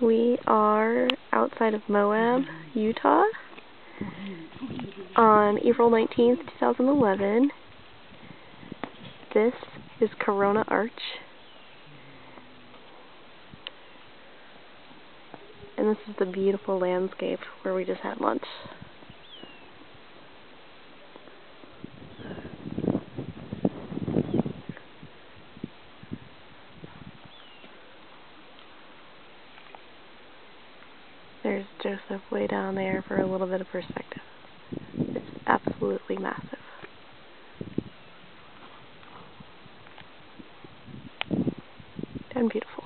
We are outside of Moab, Utah on April 19th, 2011. This is Corona Arch. And this is the beautiful landscape where we just had lunch. Joseph way down there for a little bit of perspective. It's absolutely massive. And beautiful.